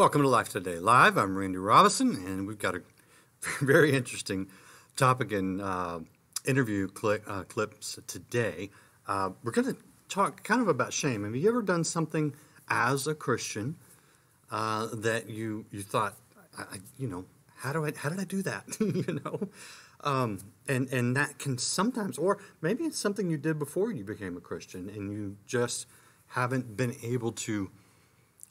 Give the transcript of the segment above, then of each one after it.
Welcome to Life Today Live. I'm Randy Robison, and we've got a very interesting topic and uh, interview cli- uh, clips today. Uh, we're going to talk kind of about shame. Have you ever done something as a Christian uh, that you you thought, I, I- you know, how do I how did I do that? you know, um, and and that can sometimes, or maybe it's something you did before you became a Christian, and you just haven't been able to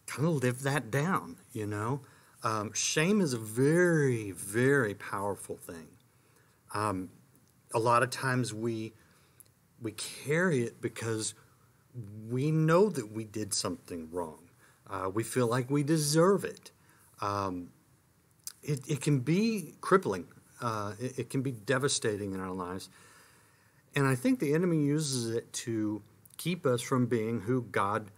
kind of live that down, you know? Um, shame is a very, very powerful thing. Um, a lot of times we we carry it because we know that we did something wrong. Uh, we feel like we deserve it. Um, it, it can be crippling. Uh, it, it can be devastating in our lives. And I think the enemy uses it to keep us from being who God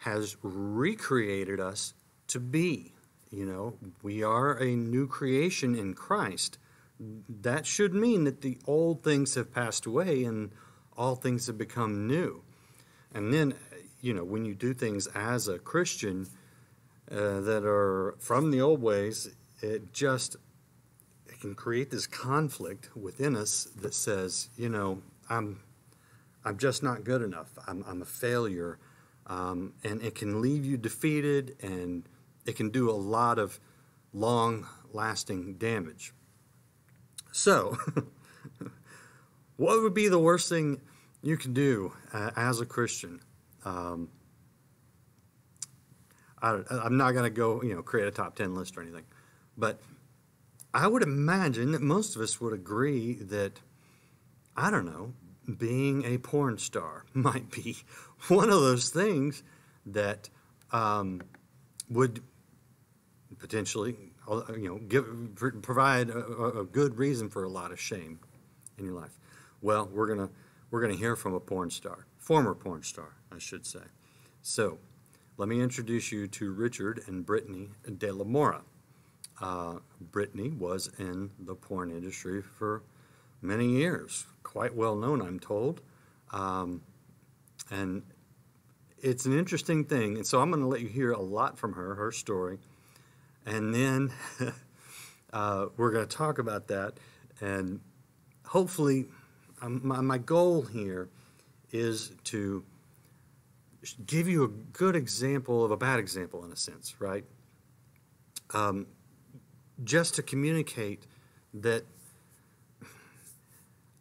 has recreated us to be. You know, we are a new creation in Christ. That should mean that the old things have passed away and all things have become new. And then, you know, when you do things as a Christian uh, that are from the old ways, it just it can create this conflict within us that says, you know, I'm I'm just not good enough. I'm, I'm a failure. Um, and it can leave you defeated and it can do a lot of long lasting damage. So, what would be the worst thing you can do uh, as a Christian? Um, I, I'm not going to go, you know, create a top 10 list or anything, but I would imagine that most of us would agree that, I don't know, being a porn star might be one of those things that um, would potentially, you know, give provide a, a- a good reason for a lot of shame in your life. Well, we're gonna we're gonna hear from a porn star, former porn star, I should say. So, let me introduce you to Richard and Brittni De La Mora. Uh, Brittni was in the porn industry for many years, quite well known, I'm told. Um, and it's an interesting thing. And so I'm going to let you hear a lot from her, her story. And then uh, we're going to talk about that. And hopefully, um, my, my goal here is to give you a good example of a bad example, in a sense, right? Um, just to communicate that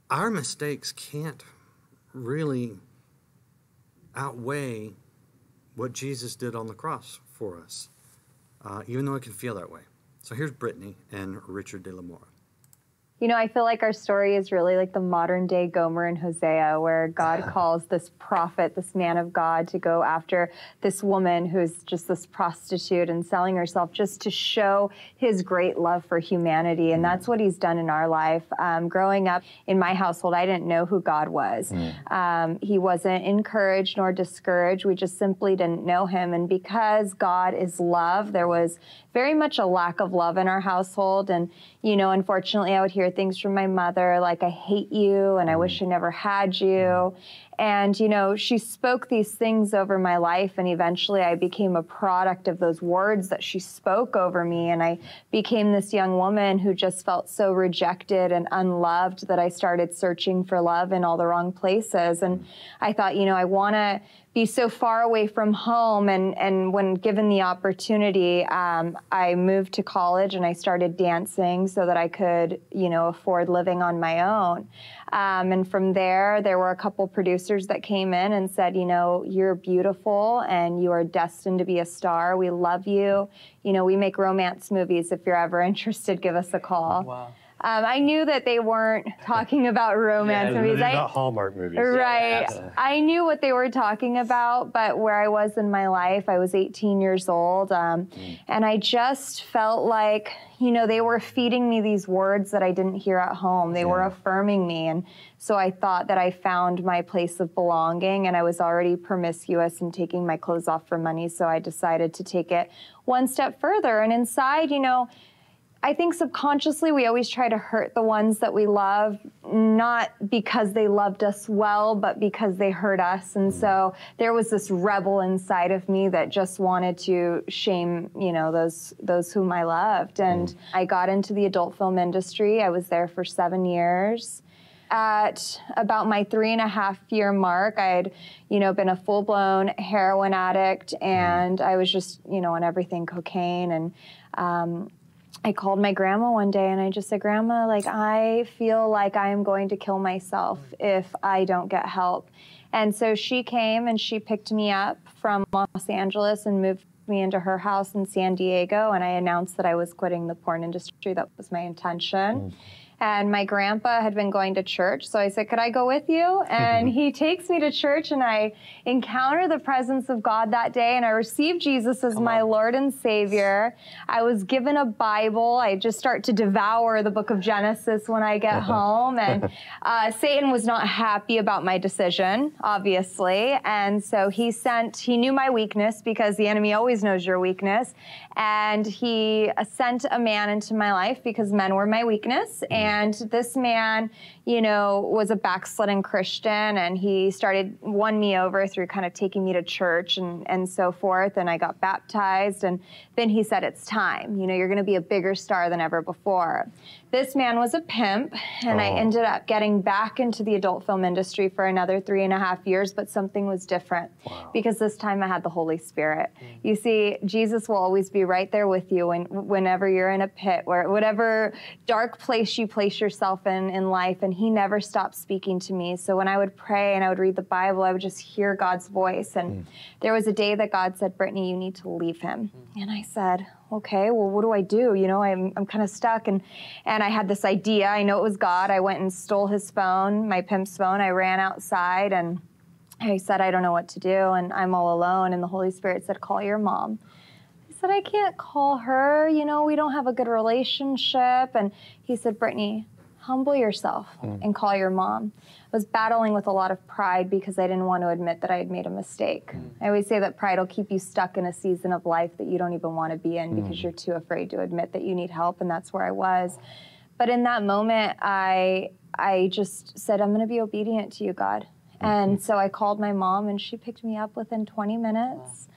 our mistakes can't really outweigh what Jesus did on the cross for us, uh, even though it can feel that way. So here's Brittni and Richard De La Mora. You know, I feel like our story is really like the modern day Gomer and Hosea, where God calls this prophet, this man of God, to go after this woman who's just this prostitute and selling herself just to show his great love for humanity. And that's what he's done in our life. Um, growing up in my household, I didn't know who God was. Um, he wasn't encouraged nor discouraged. We just simply didn't know him. And because God is love, there was very much a lack of love in our household. And, you know, unfortunately, I would hear things from my mother like, I hate you and I mm-hmm. wish I never had you. Mm-hmm. And, you know, she spoke these things over my life, and eventually I became a product of those words that she spoke over me. And I became this young woman who just felt so rejected and unloved that I started searching for love in all the wrong places. And I thought, you know, I want to be so far away from home. And, and when given the opportunity, um, I moved to college and I started dancing so that I could, you know, afford living on my own. Um, and from there, there were a couple producers that came in and said, you know, you're beautiful and you are destined to be a star. We love you. You know, we make romance movies. If you're ever interested, give us a call. Wow. Um, I knew that they weren't talking about romance Yeah, movies. I, not Hallmark movies. Right. Yeah. I knew what they were talking about, but where I was in my life, I was 18 years old. Um, And I just felt like, you know, they were feeding me these words that I didn't hear at home. They were affirming me. And so I thought that I found my place of belonging and I was already promiscuous and taking my clothes off for money. So I decided to take it one step further. And inside, you know, I think subconsciously we always try to hurt the ones that we love, not because they loved us well, but because they hurt us. And so there was this rebel inside of me that just wanted to shame, you know, those those whom I loved. And I got into the adult film industry. I was there for seven years. At about my three and a half year mark, I had, you know, been a full blown heroin addict, and I was just, you know, on everything cocaine and. Um, I called my grandma one day and I just said, Grandma, like, I feel like I am going to kill myself mm. if I don't get help. And so she came and she picked me up from Los Angeles and moved me into her house in San Diego. And I announced that I was quitting the porn industry. That was my intention. Mm. And my grandpa had been going to church. So I said, Could I go with you? And he takes me to church, and I encounter the presence of God that day. And I received Jesus as my Lord and Savior. I was given a Bible. I just start to devour the book of Genesis when I get home. And uh, Satan was not happy about my decision, obviously. And so he sent, he knew my weakness because the enemy always knows your weakness. And he sent a man into my life because men were my weakness. Mm-hmm. And this man, you know, was a backslidden Christian and he started, won me over through kind of taking me to church and, and so forth. And I got baptized. And then he said, It's time. You know, you're going to be a bigger star than ever before. This man was a pimp, and I Oh. ended up getting back into the adult film industry for another three and a half years, but something was different because this time I had the Holy Spirit. Hmm. You see, Jesus will always be right there with you when, whenever you're in a pit, where whatever dark place you place yourself in in life, and He never stopped speaking to me. So when I would pray and I would read the Bible, I would just hear God's voice. And hmm. there was a day that God said, Brittni, you need to leave Him. Hmm. And I said, okay, well, what do I do? You know, I'm, I'm kind of stuck. And, and I had this idea. I know it was God. I went and stole his phone, my pimp's phone. I ran outside and I said, I don't know what to do. And I'm all alone. And the Holy Spirit said, call your mom. I said, I can't call her. You know, we don't have a good relationship. And he said, Brittni, humble yourself hmm. and call your mom. I was battling with a lot of pride because I didn't want to admit that I had made a mistake. Hmm. I always say that pride will keep you stuck in a season of life that you don't even want to be in because hmm. you're too afraid to admit that you need help, and that's where I was. But in that moment, I I just said, I'm going to be obedient to you, God. And so I called my mom, and she picked me up within 20 minutes,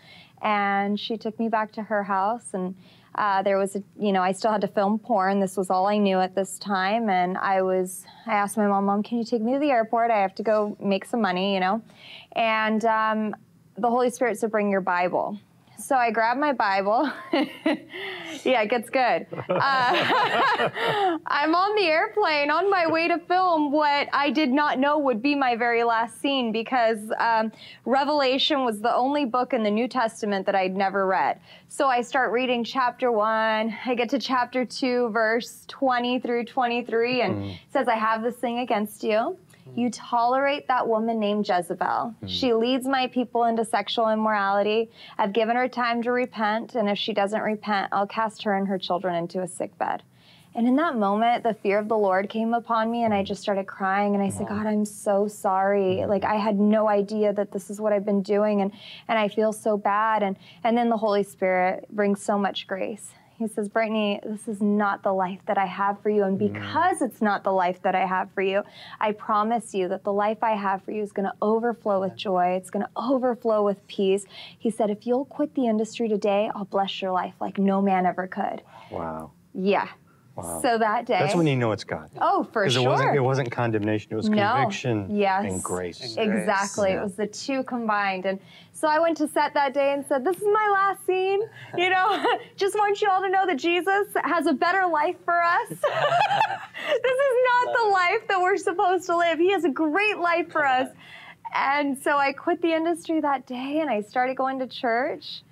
and she took me back to her house and. Uh, there was, a, you know, I still had to film porn. This was all I knew at this time, and I was. I asked my mom, "Mom, can you take me to the airport? I have to go make some money," you know. And um, the Holy Spirit said, "Bring your Bible." So I grabbed my Bible. yeah, it gets good. Uh, I'm on the airplane on my way to film what I did not know would be my very last scene because um, Revelation was the only book in the New Testament that I'd never read. So I start reading chapter one. I get to chapter two, verse 20 through 23, and it says, I have this thing against you. You tolerate that woman named Jezebel. Hmm. She leads my people into sexual immorality. I've given her time to repent, and if she doesn't repent, I'll cast her and her children into a sick bed. And in that moment, the fear of the Lord came upon me, and I just started crying. And I said, God, I'm so sorry. Hmm. Like, I had no idea that this is what I've been doing, and, and I feel so bad. And, and then the Holy Spirit brings so much grace. He says, Brittni, this is not the life that I have for you. And mm. because it's not the life that I have for you, I promise you that the life I have for you is going to overflow with joy. It's going to overflow with peace. He said, if you'll quit the industry today, I'll bless your life like no man ever could. Wow. Yeah. So that day. That's when you know it's God. Oh, for Because sure. it wasn't it wasn't condemnation, it was No. conviction Yes. and grace. Exactly. Yeah. It was the two combined. And so I went to set that day and said, This is my last scene. You know, just want you all to know that Jesus has a better life for us. this is not the life that we're supposed to live. He has a great life for us. And so I quit the industry that day and I started going to church.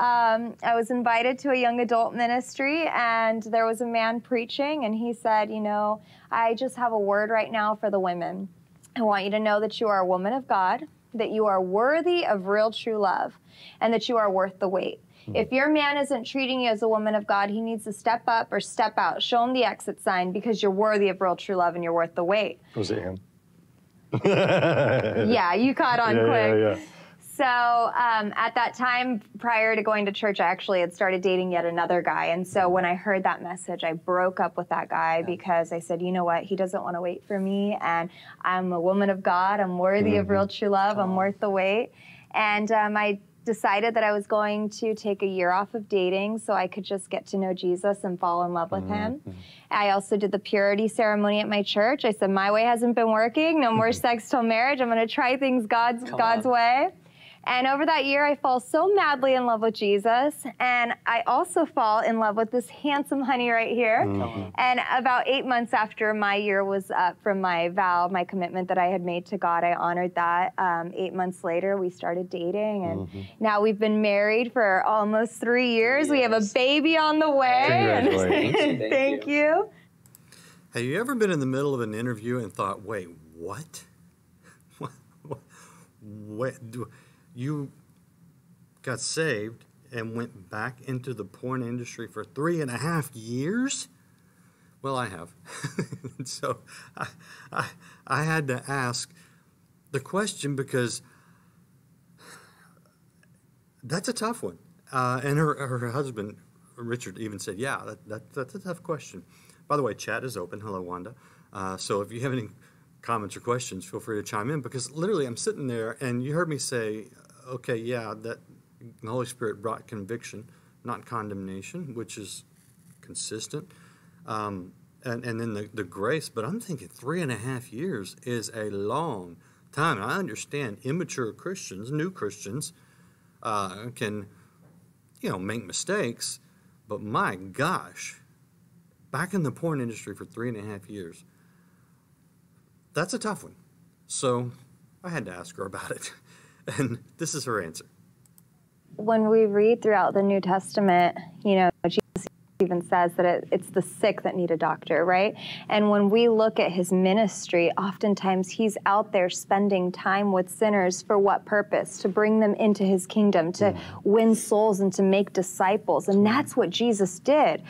Um, I was invited to a young adult ministry, and there was a man preaching, and he said, You know, I just have a word right now for the women. I want you to know that you are a woman of God, that you are worthy of real true love, and that you are worth the wait. If your man isn't treating you as a woman of God, he needs to step up or step out. Show him the exit sign because you're worthy of real true love and you're worth the wait. Was it him? Yeah, you caught on yeah, quick. yeah, yeah. So um, at that time, prior to going to church, I actually had started dating yet another guy. And so when I heard that message, I broke up with that guy because I said, you know what? He doesn't want to wait for me. And I'm a woman of God. I'm worthy mm-hmm. of real true love. I'm worth the wait. And um, I decided that I was going to take a year off of dating so I could just get to know Jesus and fall in love with mm-hmm. him. I also did the purity ceremony at my church. I said, My way hasn't been working. No more sex till marriage. I'm going to try things God's, God's way. And over that year, I fall so madly in love with Jesus. And I also fall in love with this handsome honey right here. Mm-hmm. And about eight months after my year was up from my vow, my commitment that I had made to God, I honored that. Um, eight months later, we started dating. And mm-hmm. now we've been married for almost three years. Yes. We have a baby on the way. Congratulations. Thank, Thank you. you. Have you ever been in the middle of an interview and thought, wait, what? what? what? You got saved and went back into the porn industry for three and a half years? Well, I have. so I, I, I, had to ask the question because that's a tough one. Uh, and her, her husband, Richard, even said, Yeah, that, that, that's a tough question. By the way, chat is open. Hello, Wanda. Uh, so if you have any comments or questions, feel free to chime in because literally I'm sitting there and you heard me say, okay, yeah, that the Holy Spirit brought conviction, not condemnation, which is consistent. Um, and, and then the, the grace, but I'm thinking three and a half years is a long time. I understand immature Christians, new Christians, uh, can, you know, make mistakes, but my gosh, back in the porn industry for three and a half years, that's a tough one. So I had to ask her about it. And this is her answer. When we read throughout the New Testament, you know, Jesus even says that it, it's the sick that need a doctor, right? And when we look at his ministry, oftentimes he's out there spending time with sinners for what purpose? To bring them into his kingdom, to mm. win souls and to make disciples. And that's what Jesus did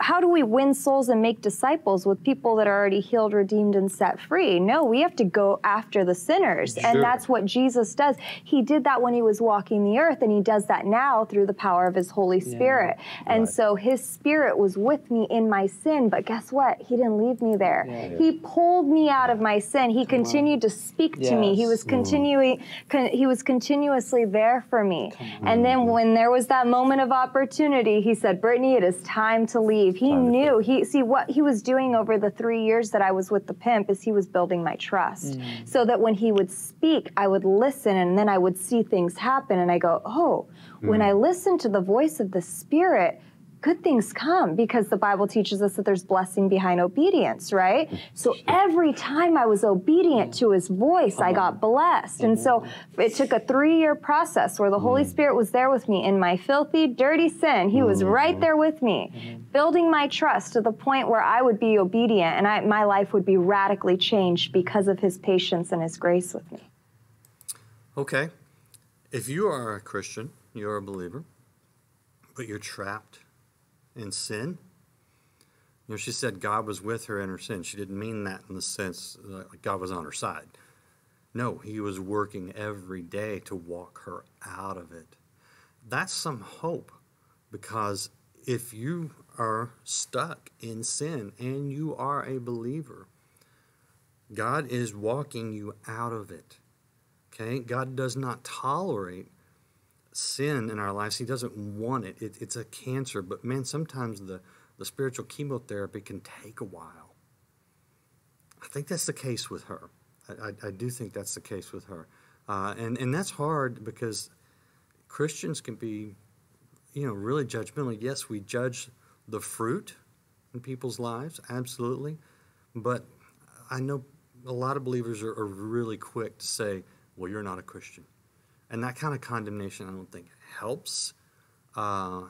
how do we win souls and make disciples with people that are already healed, redeemed, and set free? No, we have to go after the sinners. Sure. And that's what Jesus does. He did that when he was walking the earth, and he does that now through the power of his Holy Spirit. Yeah. And right. so his spirit was with me in my sin, but guess what? He didn't leave me there. Yeah. He pulled me out of my sin. He Come continued on. to speak yes. to me. He was continuing con- he was continuously there for me. And then when there was that moment of opportunity, he said, Brittni, it is time time to leave. He time knew. He see what he was doing over the three years that I was with the pimp is he was building my trust, mm. so that when he would speak, I would listen, and then I would see things happen, and I go, oh, mm. when I listen to the voice of the Spirit good things come because the Bible teaches us that there's blessing behind obedience, right? So every time I was obedient to his voice, I got blessed. And so it took a three year process where the Holy mm-hmm. Spirit was there with me in my filthy, dirty sin. He was mm-hmm. right there with me, mm-hmm. building my trust to the point where I would be obedient and I, my life would be radically changed because of his patience and his grace with me. Okay. If you are a Christian, you're a believer, but you're trapped in sin. You know, she said God was with her in her sin. She didn't mean that in the sense like God was on her side. No, He was working every day to walk her out of it. That's some hope because if you are stuck in sin and you are a believer, God is walking you out of it. Okay? God does not tolerate sin in our lives. He doesn't want it. it. It's a cancer. But man, sometimes the, the spiritual chemotherapy can take a while. I think that's the case with her. I, I, I do think that's the case with her. Uh, and, and that's hard because Christians can be, you know, really judgmental. Yes, we judge the fruit in people's lives, absolutely. But I know a lot of believers are, are really quick to say, well, you're not a Christian. And that kind of condemnation, I don't think helps. Uh,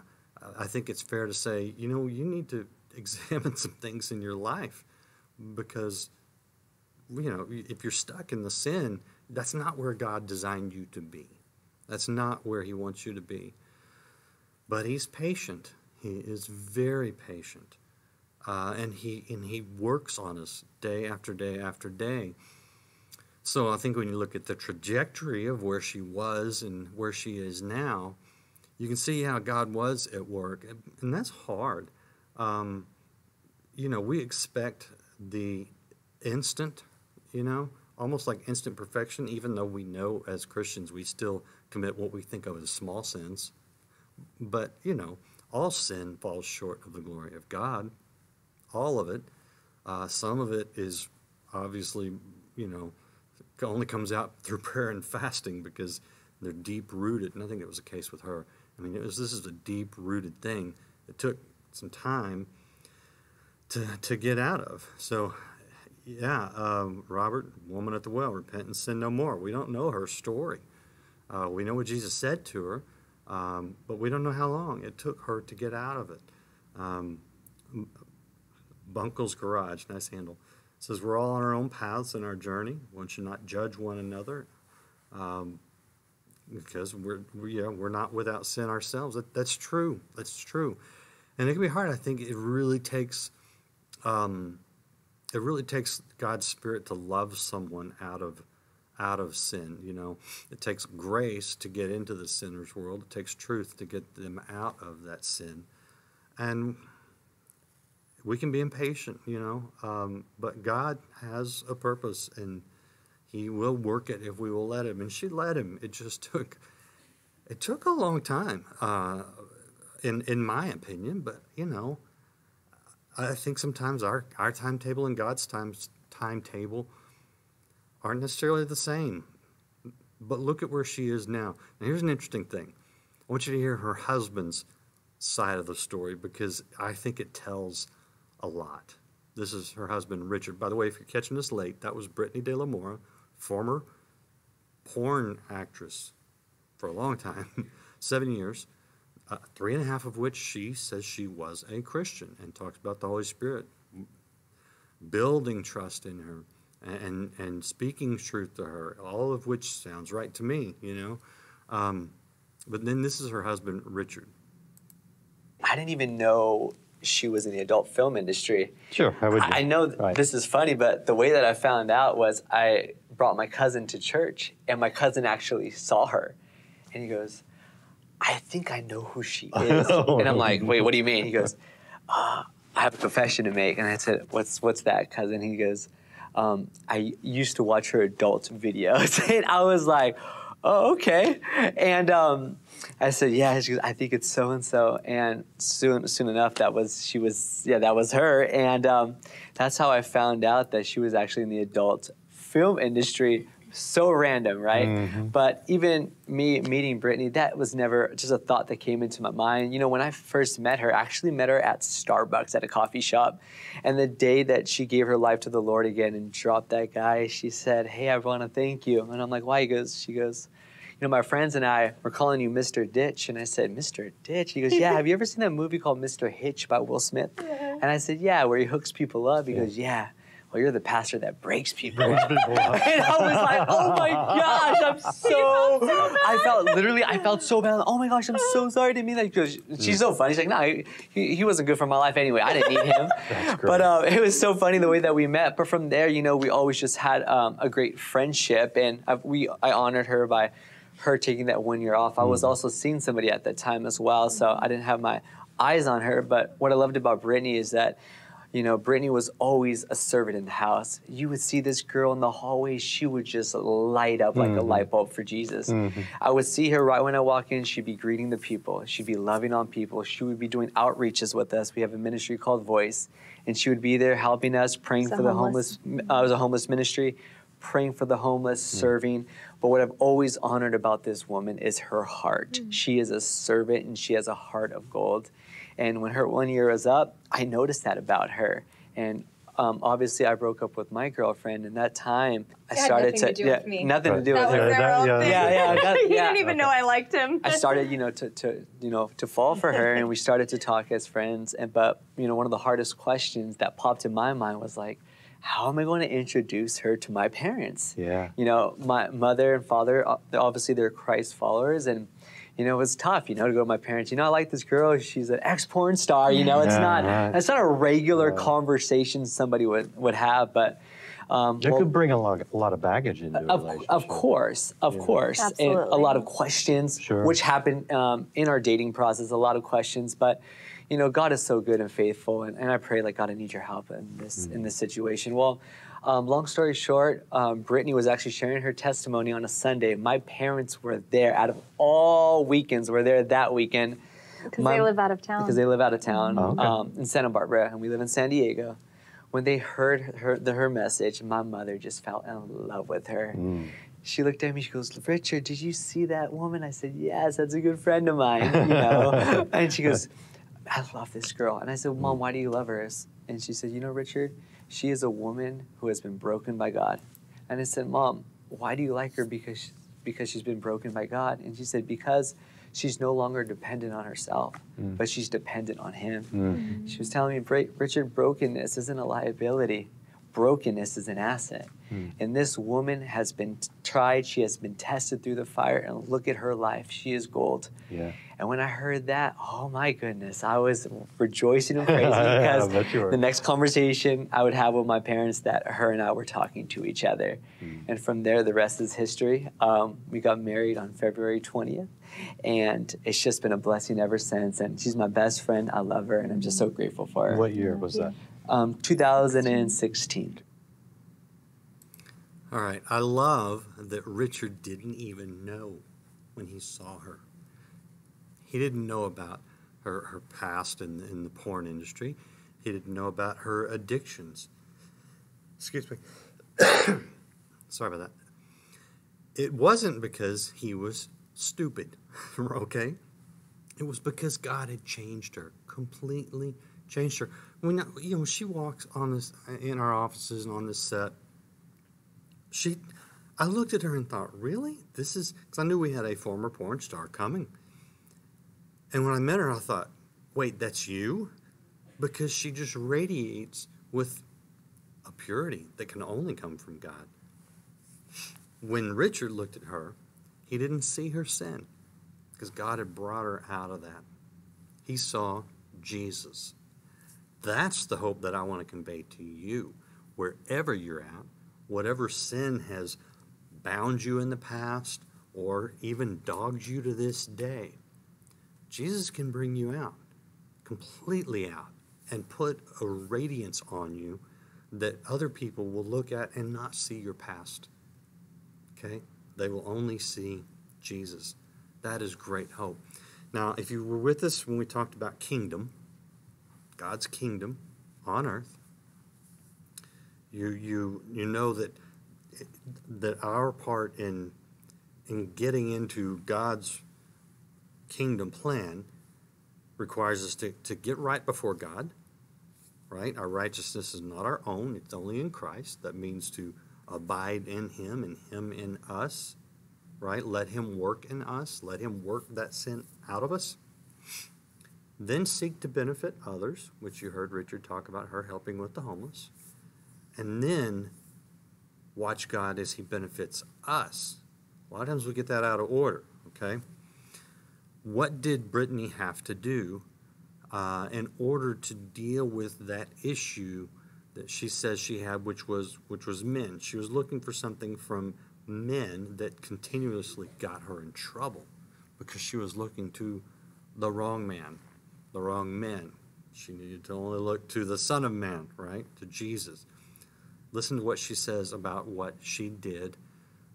I think it's fair to say, you know, you need to examine some things in your life because, you know, if you're stuck in the sin, that's not where God designed you to be. That's not where He wants you to be. But He's patient. He is very patient. Uh, and he and he works on us day after day after day. So I think when you look at the trajectory of where she was and where she is now, you can see how God was at work, and that's hard. Um, you know, we expect the instant, you know, almost like instant perfection, even though we know as Christians we still commit what we think of as small sins. But, you know, all sin falls short of the glory of God. All of it. Uh, some of it is obviously, you know, only comes out through prayer and fasting because they're deep rooted. And I think it was the case with her. I mean, was, this is a deep rooted thing. It took some time to, to get out of. So, yeah, um, Robert, woman at the well, repent and sin no more. We don't know her story. Uh, we know what Jesus said to her, um, but we don't know how long it took her to get out of it. Um, Bunkle's Garage, nice handle, says we're all on our own paths in our journey. One should not judge one another um, because we're we, yeah, we're not without sin ourselves. That, that's true. That's true, and it can be hard. I think it really takes um, it really takes God's Spirit to love someone out of out of sin. You know, it takes grace to get into the sinner's world. It takes truth to get them out of that sin, and we can be impatient. You know, um, but God has a purpose, and He will work it if we will let Him. And she let Him. It just took it took a long time, uh, in in my opinion. But you know, I think sometimes our our timetable and God's time timetable aren't necessarily the same. But look at where she is now. Now, here's an interesting thing. I want you to hear her husband's side of the story because I think it tells a lot. This is her husband, Richard. By the way, if you're catching this late, that was Brittni De La Mora, former porn actress for a long time, seven years, uh, three and a half of which she says she was a Christian and talks about the Holy Spirit building trust in her and and speaking truth to her, all of which sounds right to me, you know. Um, but then this is her husband, Richard. I didn't even know she was in the adult film industry. Sure, how would you? I know Right. this is funny, but the way that I found out was I brought my cousin to church, and my cousin actually saw her, and he goes, "I think I know who she is," and I'm like, "Wait, what do you mean?" He goes, uh, "I have a confession to make," and I said, "What's what's that, cousin?" He goes, um, "I used to watch her adult videos," and I was like, "Oh, okay," and. Um, I said, yeah. She goes, I think it's so and so. And soon, soon enough, that was she was yeah, that was her. And um, that's how I found out that she was actually in the adult film industry. So random, right? Mm-hmm. But even me meeting Brittni, that was never just a thought that came into my mind. You know, when I first met her, I actually met her at Starbucks at a coffee shop. And the day that she gave her life to the Lord again and dropped that guy, she said, Hey, I want to thank you. And I'm like, Why? He goes, She goes, you know, my friends and I were calling you Mr. Ditch. And I said, Mr. Ditch? He goes, Yeah, have you ever seen that movie called Mr. Hitch by Will Smith? And I said, Yeah, where he hooks people up. He goes, Yeah. Well, you're the pastor that breaks people. and I was like, oh my gosh, I'm so. I felt literally, I felt so bad. Oh my gosh, I'm so sorry to mean that. Because she's so funny. She's like, no, he, he he wasn't good for my life anyway. I didn't need him. but uh, it was so funny the way that we met. But from there, you know, we always just had um, a great friendship, and I, we I honored her by her taking that one year off. I was also seeing somebody at that time as well, so I didn't have my eyes on her. But what I loved about Brittni is that, you know, Brittni was always a servant in the house. You would see this girl in the hallway, she would just light up like a mm-hmm. light bulb for Jesus. Mm-hmm. I would see her right when I walk in, she'd be greeting the people, she'd be loving on people, she would be doing outreaches with us. We have a ministry called Voice, and she would be there helping us, praying It's for the homeless- homeless. Uh, it was a homeless ministry, praying for the homeless, mm. serving. But what I've always honored about this woman is her heart. Mm. She is a servant and she has a heart of gold. And when her one year was up, I noticed that about her. And um, obviously, I broke up with my girlfriend, and that time I had started to to do yeah, with me. nothing to do That with her. Yeah, that- own yeah. Yeah, yeah, that- he yeah. didn't even know I liked him. I started, you know, to, to you know to fall for her, and we started to talk as friends. And but you know, one of the hardest questions that popped in my mind was like, how am I going to introduce her to my parents? Yeah. You know, my mother and father, uh, obviously they're Christ followers, and you know, it was tough, you know, to go to my parents. You know, I like this girl. She's an ex porn star. You know, it's Yeah, not right. it's not a regular conversation somebody would would have, but. Um, That well, could bring a lot, a lot of baggage into a of, relationship. of course, of course, and a lot of questions, Sure. which happen um, in our dating process. A lot of questions, but you know, God is so good and faithful, and, and I pray like God, I need your help in this in this situation. Well, um, long story short, um, Brittni was actually sharing her testimony on a Sunday. My parents were there. Out of all weekends, were there that weekend Because they live out of town. because they live out of town Oh, okay. um, in Santa Barbara, and we live in San Diego. When they heard her, the, her message, my mother just fell in love with her. Mm. She looked at me. She goes, "Richard, did you see that woman?" I said, "Yes, that's a good friend of mine." You know, and she goes, "I love this girl." And I said, "Mom, why do you love her?" And she said, "You know, Richard, she is a woman who has been broken by God." And I said, "Mom, why do you like her? Because because she's been broken by God." And she said, "Because." She's no longer dependent on herself, mm. but she's dependent on Him. Mm. Mm-hmm. She was telling me, Richard, brokenness isn't a liability. Brokenness is an asset. Mm. And this woman has been t- tried, she has been tested through the fire, and look at her life. She is gold. Yeah. And when I heard that, oh my goodness, I was rejoicing and praising because bet you the next conversation I would have with my parents that her and I were talking to each other. Hmm. And from there, the rest is history. Um, we got married on February 20th, and it's just been a blessing ever since. And she's my best friend. I love her, and I'm just so grateful for her. What year was that? Um, 2016. All right. I love that Richard didn't even know when he saw her. He didn't know about her, her past in, in the porn industry. He didn't know about her addictions. Excuse me. Sorry about that. It wasn't because he was stupid, okay? It was because God had changed her, completely changed her. When you know she walks on this in our offices and on this set, she i looked at her and thought really this is because i knew we had a former porn star coming and when i met her i thought wait that's you? Because she just radiates with a purity that can only come from god. When richard looked at her he didn't see her sin because god had brought her out of that. He saw jesus. That's the hope that i want to convey to you. Wherever you're at whatever sin has bound you in the past or even dogged you to this day, Jesus can bring you out, completely out, and put a radiance on you that other people will look at and not see your past. Okay? They will only see Jesus. That is great hope. Now, if you were with us when we talked about kingdom, God's kingdom on earth, you you you know that that our part in in getting into God's kingdom plan requires us to, to get right before God. Right? Our righteousness is not our own, it's only in Christ. That means to abide in Him and Him in us. Right? Let Him work in us, let Him work that sin out of us. Then seek to benefit others, which you heard Richard talk about her helping with the homeless and then watch God as He benefits us. A lot of times we get that out of order, okay? What did Brittni have to do uh, in order to deal with that issue that she says she had, which was which was men? She was looking for something from men that continuously got her in trouble because she was looking to the wrong man, the wrong men. She needed to only look to the Son of Man, right? To Jesus listen to what she says about what she did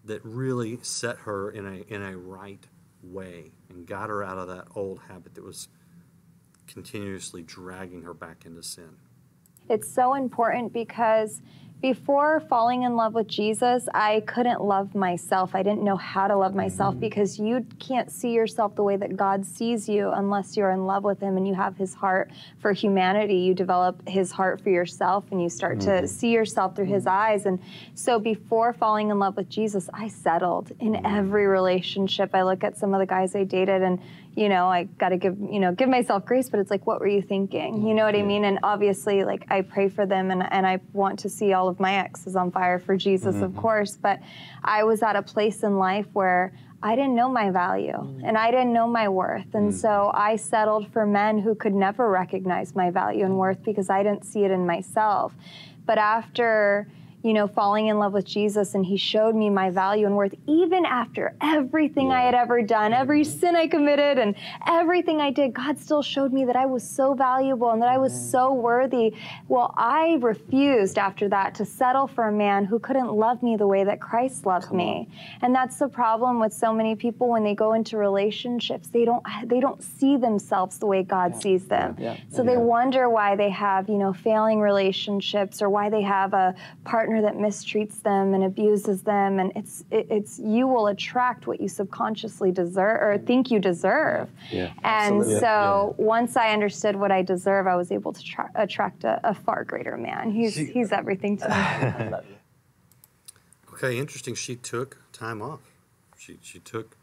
that really set her in a in a right way and got her out of that old habit that was continuously dragging her back into sin. It's so important because before falling in love with Jesus, I couldn't love myself. I didn't know how to love myself mm-hmm. because you can't see yourself the way that God sees you unless you're in love with Him and you have His heart for humanity. You develop His heart for yourself and you start to mm-hmm. see yourself through His mm-hmm. eyes. And so before falling in love with Jesus, I settled in every relationship. I look at some of the guys I dated and you know, I got to give, you know, give myself grace, but it's like, what were you thinking? You know what I mean? And obviously, like, I pray for them and, and I want to see all of my exes on fire for Jesus, of mm-hmm. course. But I was at a place in life where I didn't know my value mm. and I didn't know my worth. And mm. so I settled for men who could never recognize my value and worth because I didn't see it in myself. But after, you know, falling in love with Jesus and he showed me my value and worth, even after everything I had ever done, every sin I committed and everything I did, God still showed me that I was so valuable and that I was so worthy. Well, I refused after that to settle for a man who couldn't love me the way that Christ loved me. And that's the problem with so many people when they go into relationships, they don't they don't see themselves the way God sees them. Yeah. So they wonder why they have, you know, failing relationships or why they have a partner that mistreats them and abuses them and it's it, it's you will attract what you subconsciously deserve or think you deserve. Yeah. And Absolutely. so once I understood what I deserve, I was able to tra- attract a, a far greater man. He's he's everything to me. I love you. Okay, interesting. She took time off. She she took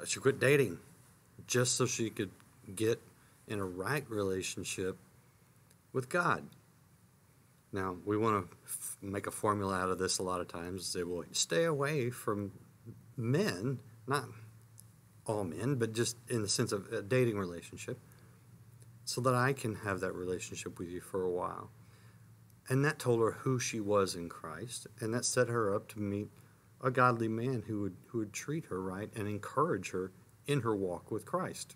uh, she quit dating just so she could get in a right relationship with God. Now we want to f- make a formula out of this a lot of times. Say, well, stay away from men, not all men, but just in the sense of a dating relationship, so that I can have that relationship with you for a while. And that told her who she was in Christ, and that set her up to meet a godly man who would who would treat her right and encourage her in her walk with Christ.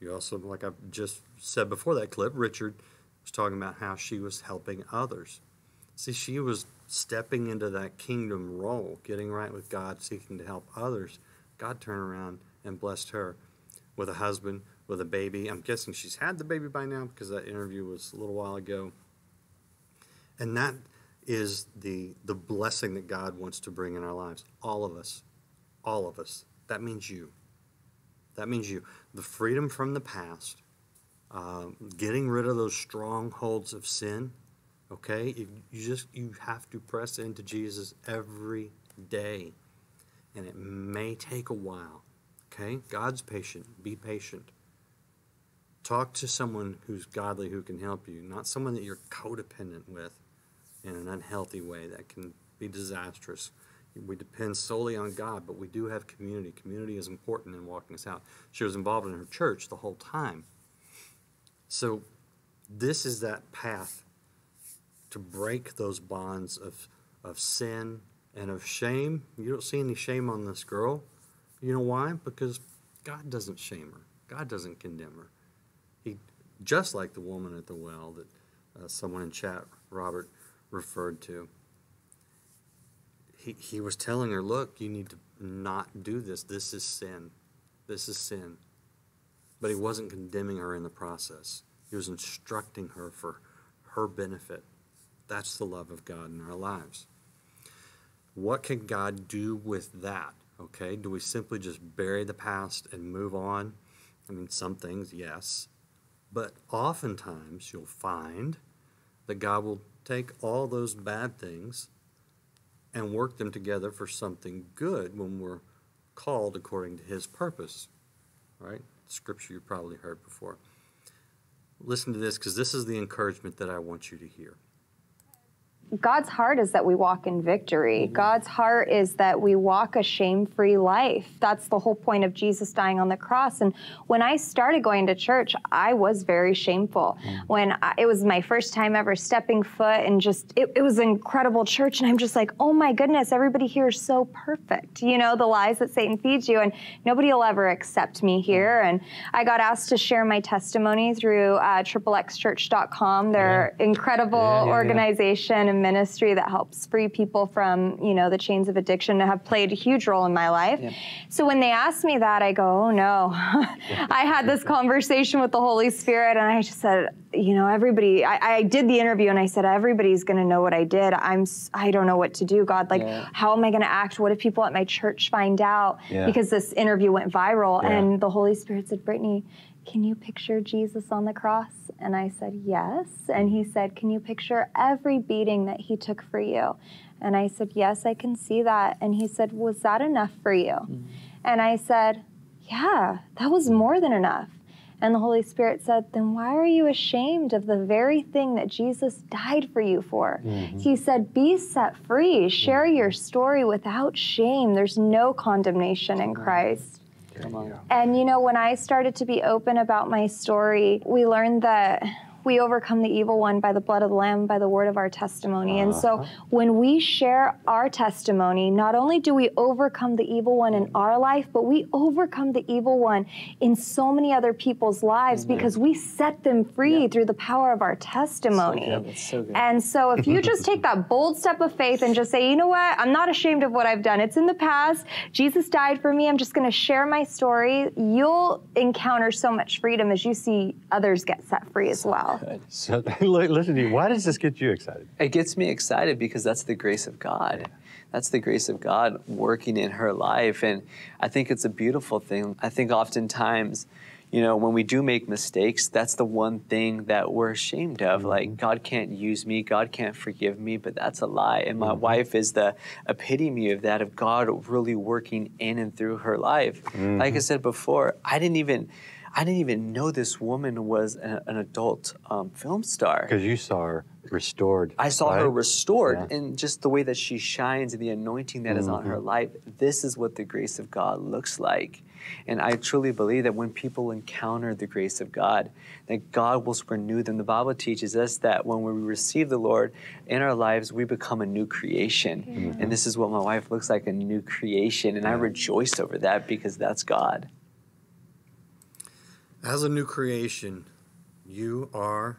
You also, like I just said before that clip, Richard was talking about how she was helping others. See, she was stepping into that kingdom role, getting right with God, seeking to help others. God turned around and blessed her with a husband, with a baby. I'm guessing she's had the baby by now because that interview was a little while ago. And that is the the blessing that God wants to bring in our lives. All of us. All of us. That means you. That means you. The freedom from the past, uh, getting rid of those strongholds of sin. Okay, you, you just you have to press into Jesus every day, and it may take a while. Okay, God's patient. Be patient. Talk to someone who's godly who can help you, not someone that you're codependent with in an unhealthy way that can be disastrous. We depend solely on God, but we do have community. Community is important in walking us out. She was involved in her church the whole time. So, this is that path to break those bonds of, of sin and of shame. You don't see any shame on this girl. You know why? Because God doesn't shame her, God doesn't condemn her. He, just like the woman at the well that uh, someone in chat, Robert, referred to. He, he was telling her, look, you need to not do this. This is sin. This is sin. But he wasn't condemning her in the process. He was instructing her for her benefit. That's the love of God in our lives. What can God do with that? Okay, do we simply just bury the past and move on? I mean, some things, yes. But oftentimes you'll find that God will take all those bad things and work them together for something good when we're called according to his purpose. Right? Scripture you've probably heard before. Listen to this because this is the encouragement that I want you to hear. God's heart is that we walk in victory. Mm-hmm. God's heart is that we walk a shame free life. That's the whole point of Jesus dying on the cross. And when I started going to church, I was very shameful. Mm. When I, it was my first time ever stepping foot, and just it, it was an incredible church. And I'm just like, oh my goodness, everybody here is so perfect. You know, the lies that Satan feeds you, and nobody will ever accept me here. Mm. And I got asked to share my testimony through uh, XXXchurch.com. They're incredible Yeah, yeah, yeah. organization and ministry that helps free people from you know the chains of addiction have played a huge role in my life. So when they asked me that i go oh no. I had this conversation with the holy spirit and i just said you know everybody i, I did the interview and i said everybody's going to know what i did. I'm I don't know what to do god. Like Yeah. how am i going to act? What if people at my church find out? Yeah. because this interview went viral Yeah. and the holy spirit said brittni can you picture Jesus on the cross? And I said, Yes. And he said, Can you picture every beating that he took for you? And I said, Yes, I can see that. And he said, Was that enough for you? And I said, Yeah, that was more than enough. And the Holy Spirit said, Then why are you ashamed of the very thing that Jesus died for you for? Mm-hmm. He said, Be set free, share your story without shame. There's no condemnation in Christ. Come on. And you know, when I started to be open about my story, we learned that we overcome the evil one by the blood of the Lamb, by the word of our testimony. And so uh-huh. when we share our testimony, not only do we overcome the evil one in our life, but we overcome the evil one in so many other people's lives because we set them free through the power of our testimony. good. So good. And so if you just take that bold step of faith and just say, you know what, I'm not ashamed of what I've done. It's in the past. Jesus died for me. I'm just going to share my story. You'll encounter so much freedom as you see others get set free as well. So li- listen to you. Why does this get you excited? It gets me excited because that's the grace of God. That's the grace of God working in her life. And I think it's a beautiful thing. I think oftentimes, you know, when we do make mistakes, that's the one thing that we're ashamed of. Mm-hmm. Like, God can't use me, God can't forgive me, but that's a lie. And my mm-hmm. wife is the epitome of that, of God really working in and through her life. Mm-hmm. Like I said before, I didn't even. I didn't even know this woman was an, an adult um, film star. Because you saw her restored. I saw her restored Yeah. in just the way that she shines and the anointing that is on her Mm-hmm. life. This is what the grace of God looks like. And I truly believe that when people encounter the grace of God, that God will renew them. The Bible teaches us that when we receive the Lord in our lives, we become a new creation. Mm-hmm. And this is what my wife looks like a new creation. And I rejoice over that because that's God. As a new creation, you are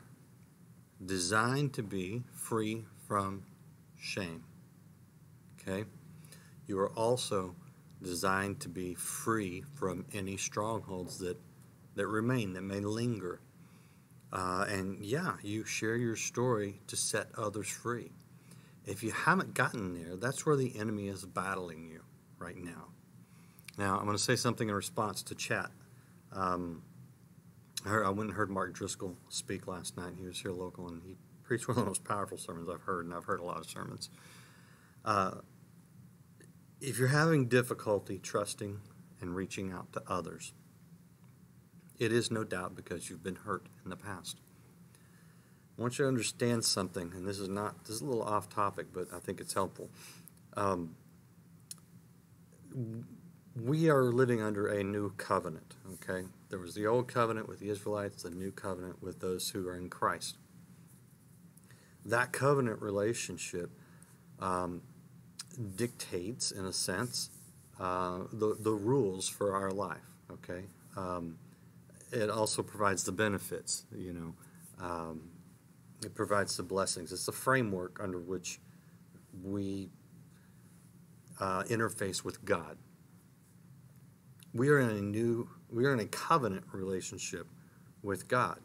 designed to be free from shame. Okay? You are also designed to be free from any strongholds that, that remain, that may linger. Uh, and yeah, you share your story to set others free. If you haven't gotten there, that's where the enemy is battling you right now. Now, I'm going to say something in response to chat. Um, I, heard, I went and heard Mark Driscoll speak last night. He was here local, and he preached one of the most powerful sermons I've heard, and I've heard a lot of sermons. Uh, if you're having difficulty trusting and reaching out to others, it is no doubt because you've been hurt in the past. I want you to understand something, and this is not this is a little off topic, but I think it's helpful. Um, we are living under a new covenant, okay? There was the old covenant with the Israelites, the new covenant with those who are in Christ. That covenant relationship um, dictates, in a sense, uh, the, the rules for our life, okay? Um, it also provides the benefits, you know. Um, it provides the blessings. It's the framework under which we uh, interface with God we are in a new we are in a covenant relationship with god.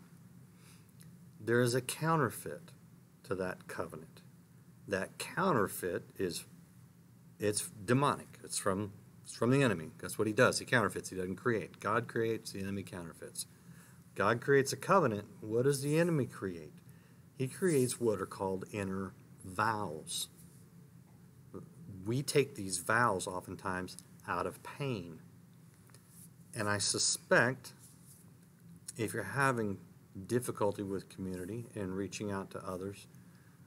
There is a counterfeit to that covenant. That counterfeit is it's demonic. It's from it's from the enemy. That's what he does. He counterfeits. He doesn't create. God creates the enemy counterfeits. God creates a covenant. What does the enemy create? He creates what are called inner vows. We take these vows oftentimes out of pain and I suspect if you're having difficulty with community and reaching out to others,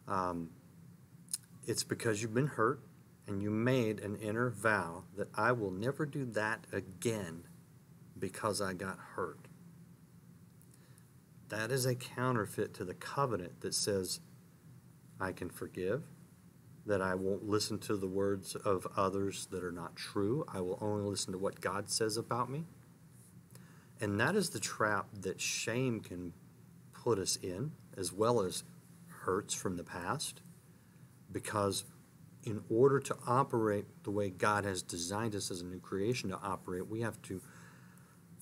um, it's because you've been hurt and you made an inner vow that I will never do that again because I got hurt. That is a counterfeit to the covenant that says, I can forgive, that I won't listen to the words of others that are not true. I will only listen to what God says about me. And that is the trap that shame can put us in, as well as hurts from the past. Because in order to operate the way God has designed us as a new creation to operate, we have to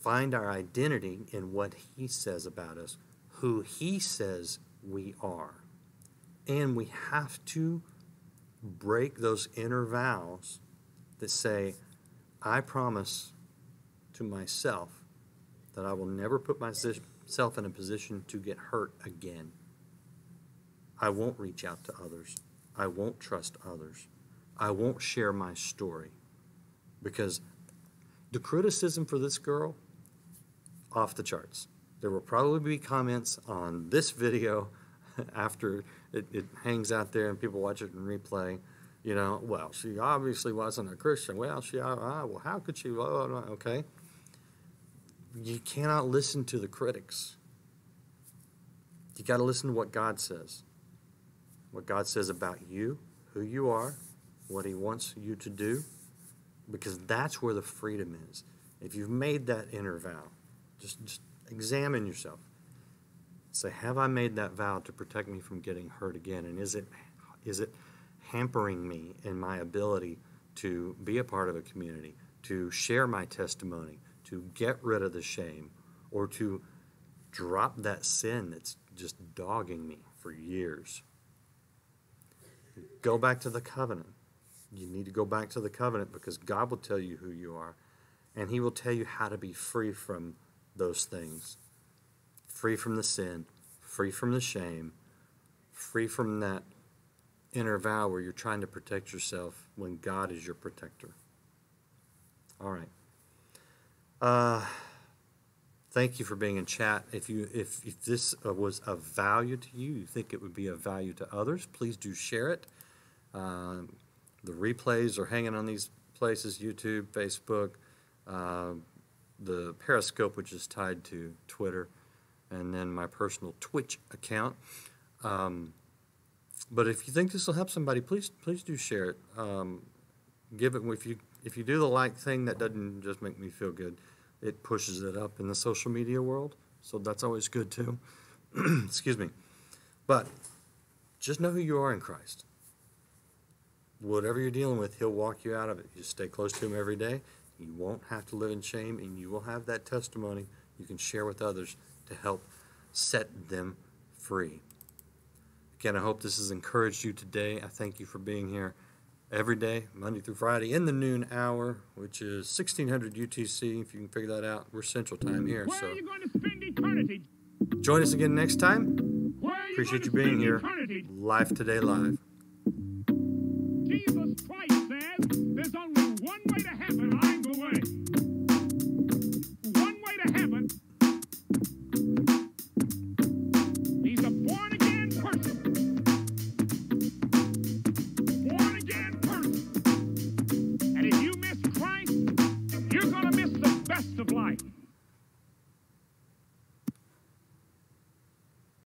find our identity in what He says about us, who He says we are. And we have to break those inner vows that say, I promise to myself that I will never put myself in a position to get hurt again. I won't reach out to others. I won't trust others. I won't share my story because the criticism for this girl, off the charts. There will probably be comments on this video after it, it hangs out there and people watch it in replay. You know, well, she obviously wasn't a Christian. Well, she, uh, well, how could she? Blah. Okay. You cannot listen to the critics. You got to listen to what God says. What God says about you, who you are, what He wants you to do, because that's where the freedom is. If you've made that inner vow, just, just examine yourself. Say, have I made that vow to protect me from getting hurt again? And is it, is it hampering me in my ability to be a part of a community, to share my testimony, to get rid of the shame, or to drop that sin that's just dogging me for years? Go back to the covenant. You need to go back to the covenant because God will tell you who you are, and He will tell you how to be free from those things free from the sin, free from the shame, free from that inner vow where you're trying to protect yourself when God is your protector. All right. Uh, thank you for being in chat. If you if, if this uh, was of value to you, you think it would be of value to others, please do share it. Um, the replays are hanging on these places: YouTube, Facebook, uh, the Periscope, which is tied to Twitter, and then my personal Twitch account. Um, but if you think this will help somebody, please please do share it. Um, give it if you if you do the like thing, that doesn't just make me feel good. It pushes it up in the social media world, so that's always good too. Excuse me, but just know who you are in Christ. Whatever you're dealing with, He'll walk you out of it. You stay close to Him every day. You won't have to live in shame, and you will have that testimony you can share with others to help set them free. Again, I hope this has encouraged you today. I thank you for being here every day, Monday through Friday, in the noon hour, which is 1600 UTC. If you can figure that out, we're Central Time here. Where so are you going to spend eternity? join us again next time. Where are you Appreciate you being here. Eternity? LIFE Today Live. Jesus Christ says there's only one way to heaven.